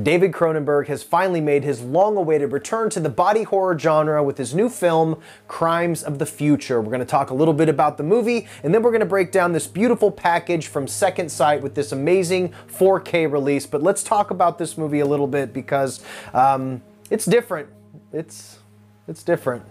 David Cronenberg has finally made his long awaited return to the body horror genre with his new film, Crimes of the Future. We're going to talk a little bit about the movie, and then we're going to break down this beautiful package from Second Sight with this amazing 4K release. But let's talk about this movie a little bit because um, it's different. It's, it's different.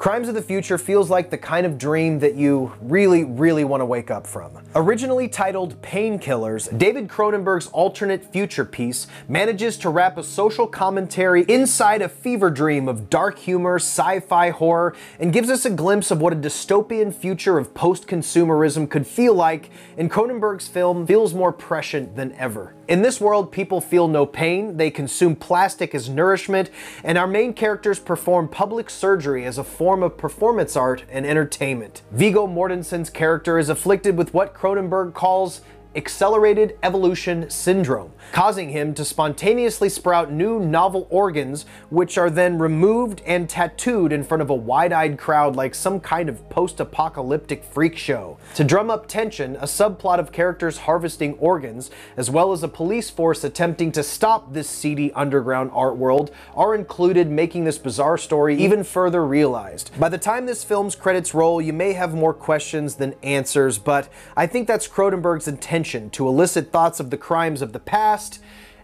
Crimes of the Future feels like the kind of dream that you really, really want to wake up from. Originally titled Painkillers, David Cronenberg's alternate future piece manages to wrap a social commentary inside a fever dream of dark humor, sci-fi horror, and gives us a glimpse of what a dystopian future of post-consumerism could feel like, and Cronenberg's film feels more prescient than ever. In this world, people feel no pain, they consume plastic as nourishment, and our main characters perform public surgery as a form form of performance art and entertainment. Viggo Mortensen's character is afflicted with what Cronenberg calls accelerated evolution syndrome, causing him to spontaneously sprout new novel organs, which are then removed and tattooed in front of a wide-eyed crowd like some kind of post-apocalyptic freak show. To drum up tension, a subplot of characters harvesting organs, as well as a police force attempting to stop this seedy underground art world, are included, making this bizarre story even further realized. By the time this film's credits roll, you may have more questions than answers, but I think that's Cronenberg's intention attention to elicit thoughts of the crimes of the past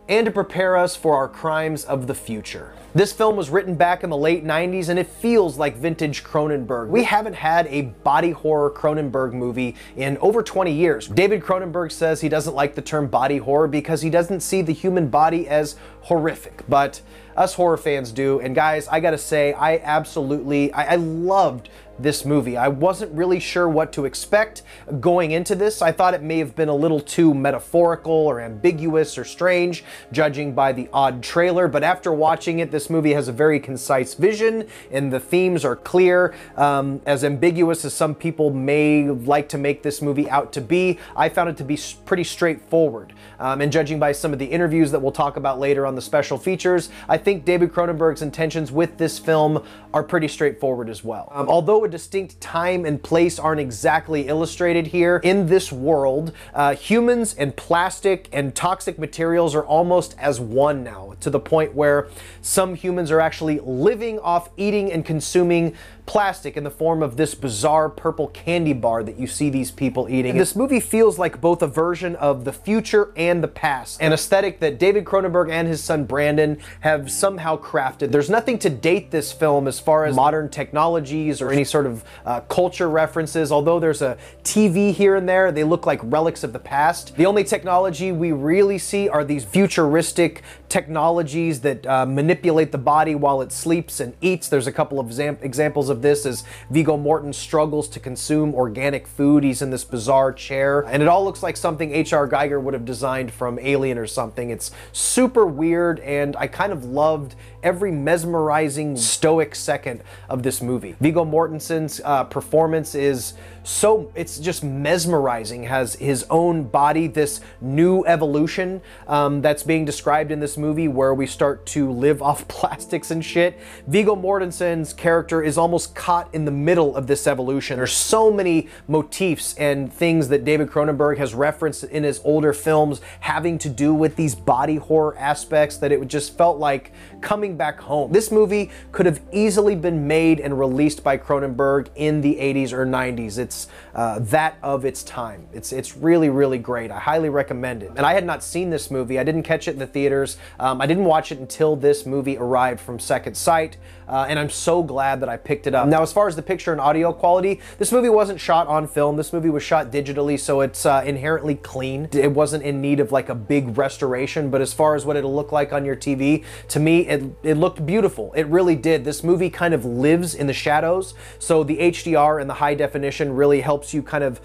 and to prepare us for our crimes of the future. This film was written back in the late 90s and it feels like vintage Cronenberg. We haven't had a body horror Cronenberg movie in over 20 years. David Cronenberg says he doesn't like the term body horror because he doesn't see the human body as horrific, but us horror fans do. And guys, I gotta say, I absolutely, I, I loved this movie. I wasn't really sure what to expect going into this. I thought it may have been a little too metaphorical or ambiguous or strange, judging by the odd trailer, but after watching it, this movie has a very concise vision and the themes are clear. Um, as ambiguous as some people may like to make this movie out to be, I found it to be pretty straightforward. Um, and judging by some of the interviews that we'll talk about later on the special features, I think David Cronenberg's intentions with this film are pretty straightforward as well. Um, although a distinct time and place aren't exactly illustrated here, in this world, uh, humans and plastic and toxic materials are almost as one now, to the point where some humans are actually living off eating and consuming plastic in the form of this bizarre purple candy bar that you see these people eating. And this movie feels like both a version of the future and the past, an aesthetic that David Cronenberg and his son Brandon have somehow crafted. There's nothing to date this film as far as modern technologies or any sort of uh, culture references, although there's a TV here and there, they look like relics of the past. The only technology we really see are these futuristic technologies that uh, manipulate the body while it sleeps and eats. There's a couple of examples of this as Viggo Morton struggles to consume organic food. He's in this bizarre chair, and it all looks like something H.R. Giger would have designed from Alien or something. It's super weird, and I kind of loved every mesmerizing, stoic second of this movie. Vigo Viggo Uh, performance is so it's just mesmerizing has his own body this new evolution um, that's being described in this movie where we start to live off plastics and shit. Viggo mortensen's character is almost caught in the middle of this evolution. There's so many motifs and things that david cronenberg has referenced in his older films having to do with these body horror aspects that it just felt like coming back home. This movie could have easily been made and released by cronenberg in the 80s or 90s it's uh, that of its time. It's, it's really, really great. I highly recommend it. And I had not seen this movie. I didn't catch it in the theaters. Um, I didn't watch it until this movie arrived from Second Sight. Uh, and I'm so glad that I picked it up. Now, as far as the picture and audio quality, this movie wasn't shot on film. This movie was shot digitally, so it's uh, inherently clean. It wasn't in need of like a big restoration, but as far as what it'll look like on your TV, to me, it, it looked beautiful. It really did. This movie kind of lives in the shadows, so the HDR and the high definition really really helps you kind of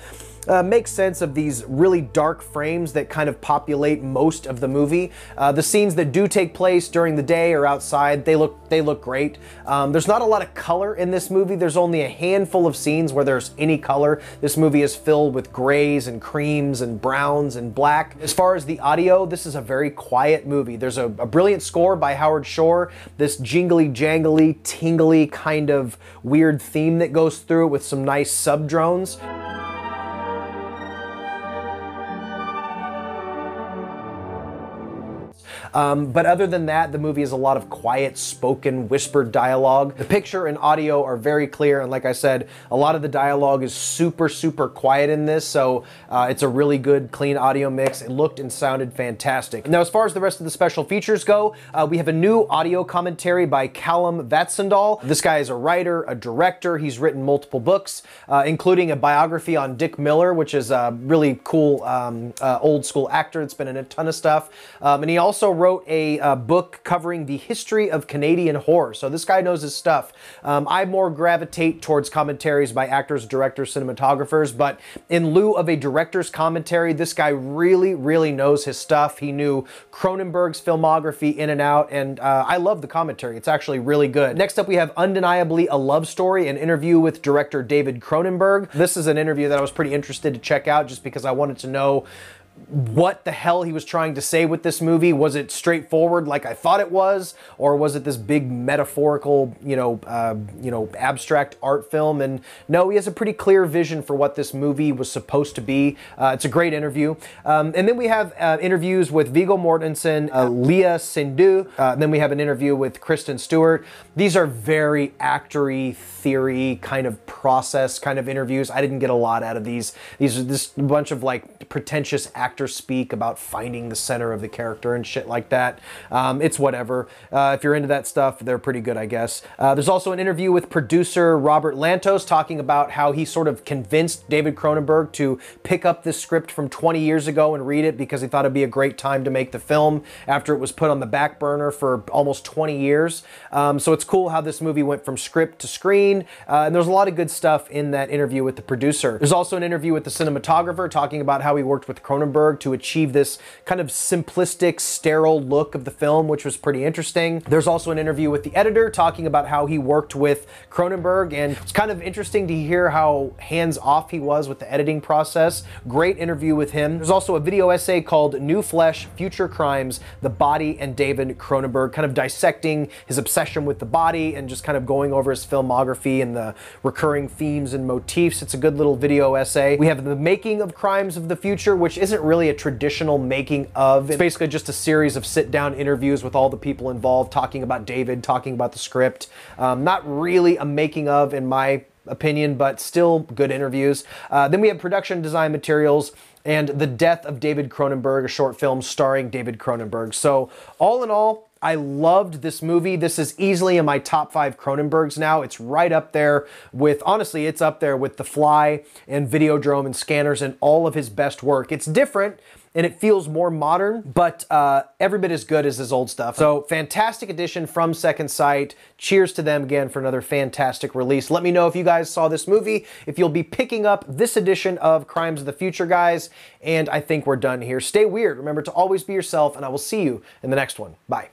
uh, make sense of these really dark frames that kind of populate most of the movie. Uh, the scenes that do take place during the day or outside, they look they look great. Um, there's not a lot of color in this movie. There's only a handful of scenes where there's any color. This movie is filled with grays and creams and browns and black. As far as the audio, this is a very quiet movie. There's a, a brilliant score by Howard Shore. This jingly jangly, tingly kind of weird theme that goes through it with some nice sub drones. Um, but other than that, the movie is a lot of quiet, spoken, whispered dialogue. The picture and audio are very clear, and like I said, a lot of the dialogue is super, super quiet in this, so uh, it's a really good, clean audio mix. It looked and sounded fantastic. Now, as far as the rest of the special features go, uh, we have a new audio commentary by Caelum Vatnsdal. This guy is a writer, a director. He's written multiple books, uh, including a biography on Dick Miller, which is a really cool um, uh, old school actor that's been in a ton of stuff. Um, and he also wrote a, uh, book covering the history of Canadian horror. So this guy knows his stuff. Um, I more gravitate towards commentaries by actors, directors, cinematographers, but in lieu of a director's commentary, this guy really, really knows his stuff. He knew Cronenberg's filmography in and out, and uh, I love the commentary. It's actually really good. Next up, we have Undeniably a Love Story, an interview with director David Cronenberg. This is an interview that I was pretty interested to check out just because I wanted to know what the hell he was trying to say with this movie. Was it straightforward like I thought it was, or was it this big metaphorical, you know, uh, you know, abstract art film? And no, he has a pretty clear vision for what this movie was supposed to be. Uh, it's a great interview. Um, and then we have uh, interviews with Viggo Mortensen, uh, Léa Seydoux. Uh, then we have an interview with Kristen Stewart. These are very actory theory kind of process kind of interviews. I didn't get a lot out of these. These are this bunch of like pretentious actors speak about finding the center of the character and shit like that. Um, it's whatever. Uh, if you're into that stuff, they're pretty good, I guess. Uh, there's also an interview with producer Robert Lantos talking about how he sort of convinced David Cronenberg to pick up this script from 20 years ago and read it because he thought it'd be a great time to make the film after it was put on the back burner for almost 20 years. Um, so it's cool how this movie went from script to screen, uh, and there's a lot of good stuff in that interview with the producer. There's also an interview with the cinematographer talking about how he worked with Cronenberg Cronenberg to achieve this kind of simplistic, sterile look of the film, which was pretty interesting. There's also an interview with the editor talking about how he worked with Cronenberg, and it's kind of interesting to hear how hands off he was with the editing process. Great interview with him. There's also a video essay called New Flesh, Future Crimes, The Body and David Cronenberg, kind of dissecting his obsession with the body and just kind of going over his filmography and the recurring themes and motifs. It's a good little video essay. We have The Making of Crimes of the Future, which isn't isn't really a traditional making of. It's basically just a series of sit down interviews with all the people involved, talking about David, talking about the script. Um, not really a making of, in my opinion, but still good interviews. Uh, then we have production design materials and The Death of David Cronenberg, a short film starring David Cronenberg. So, all in all, I loved this movie. This is easily in my top five Cronenbergs now. It's right up there with, honestly, it's up there with The Fly and Videodrome and Scanners and all of his best work. It's different and it feels more modern, but uh, every bit as good as his old stuff. So fantastic addition from Second Sight. Cheers to them again for another fantastic release. Let me know if you guys saw this movie, if you'll be picking up this edition of Crimes of the Future, guys. And I think we're done here. Stay weird. Remember to always be yourself, and I will see you in the next one. Bye.